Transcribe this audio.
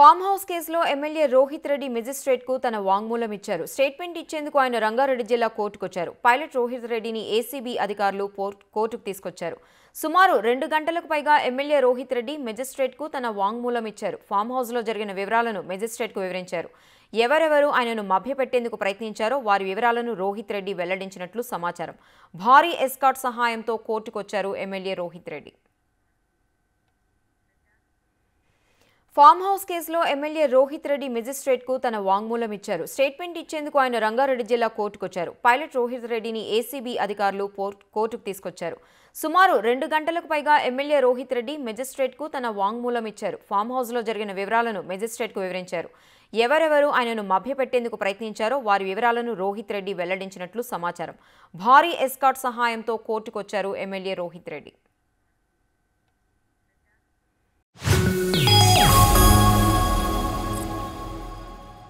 Form house కేసులో MLA Rohit Reddy మెజిస్ట్రేట్కు తన వాంగ్మూలం ఇచ్చారు. స్టేట్మెంట్ ఇచ్చేందుకు ఆయన రంగారెడ్డి జిల్లా కోర్టుకొచ్చారు. పైలట్ రోహిత్ రెడ్డిని ఏసీబీ అధికారులు కోర్టుకు తీసుకొచ్చారు. సుమారు రెండు గంటలకు పైగా ఎమ్మెల్యే రోహిత్ రెడ్డి మెజిస్ట్రేట్కు తన వాంగ్మూలం ఇచ్చారు. ఫామ్ హౌస్లో జరిగిన వివరాలను మెజిస్ట్రేట్కు వివరించారు. ఎవరెవరు ఆయనను మభ్యపెట్టేందుకు ప్రయత్నించారో వారి వివరాలను రోహిత్ రెడ్డి వెల్లడించినట్లు సమాచారం. భారీ ఎస్కాట్ సహాయంతో కోర్టుకొచ్చారు MLA Rohit Reddy. Farm house కేసులో ఎమ్మెల్యే రోహిత్ రెడ్డి మెజిస్ట్రేట్కు తన వాంగ్మూలం ఇచ్చారు. స్టేట్మెంట్ ఇచ్చేందుకు ఆయన రంగారెడ్డి జిల్లా కోర్టుకొచ్చారు. పైలట్ రోహిత్ రెడ్డిని ఏసీబీ అధికారులు కోర్టుకు తీసుకొచ్చారు. సుమారు రెండు గంటలకు పైగా ఎమ్మెల్యే రోహిత్ రెడ్డి మెజిస్ట్రేట్కు తన వాంగ్మూలం ఇచ్చారు. ఫామ్ హౌస్లో జరిగిన వివరాలను మెజిస్ట్రేట్కు వివరించారు. ఎవరెవరు ఆయనను మభ్యపెట్టేందుకు ప్రయత్నించారో వారి వివరాలను రోహిత్ రెడ్డి వెల్లడించినట్లు సమాచారం. భారీ ఎస్కాట్ సహాయంతో కోర్టుకొచ్చారు ఎమ్మెల్యే రోహిత్ రెడ్డి.